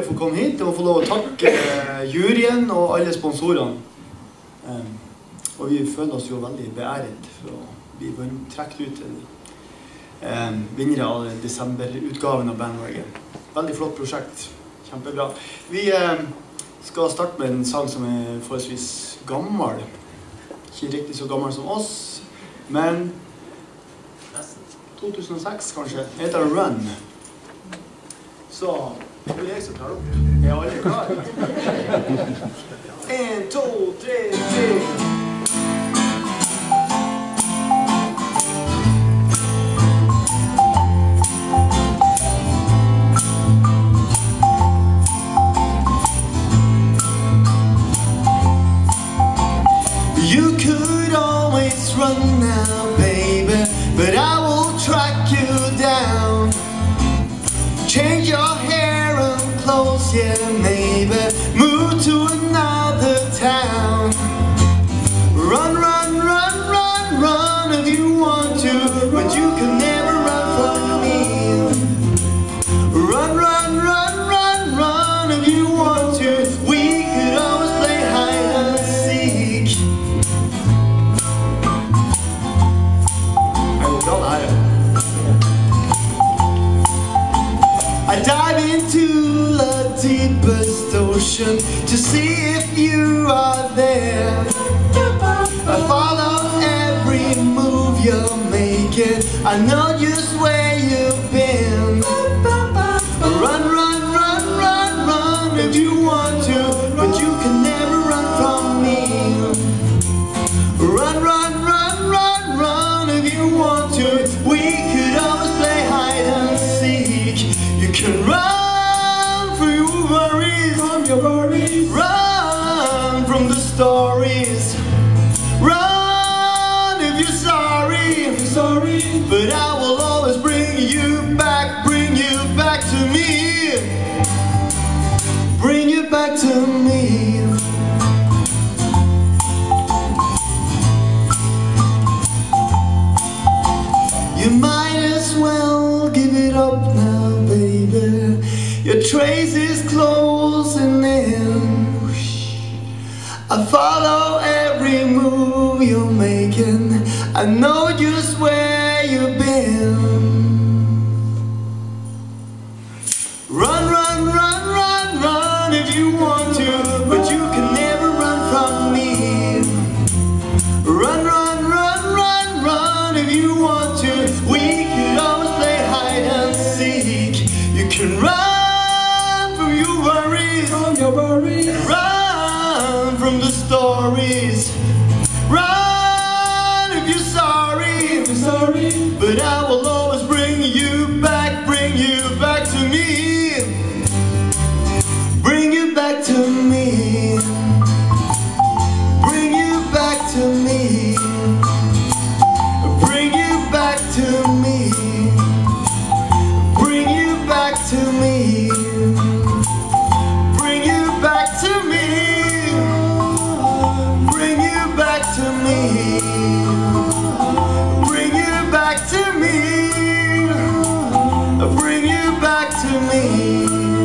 å få komme hit og få lov å takke eh, juryen og alle sponsorene. Og vi føler oss jo veldig beæret for å bli trukket ut til vinnere av desemberutgaven av Bandwagon. Veldig flott prosjekt. Kjempebra. Vi skal starte med en sang som er forholdsvis gammel. Ikke riktig så gammel som oss, men 2006 kanskje. Heter Run. Så Beleza, garoto. É, olha, olha. Um, dois, três, três. Clothes, yeah, maybe move to another town. Run, run, run, run, run if you want to, but you can never run from me. Run, run, run, run, run if you want to. We could always play hide and seek. I will tell that. I dive into deepest ocean to see if you are there. I follow every move you're making. I know just where your worries. Run from the stories. Run if you're sorry, if you're sorry. But I will always bring you back, bring you back to me. Bring you back to me. Your trace is closing in. I follow every move you're making. I know just where you've been. Run, run, run, run, run if you want to, but you can never run from me. Run, run, run, run, run if you want to. We could always play hide and seek. You can run from your worries, from your worries. Run from the stories. Run Bring you back to me. Bring you back to me.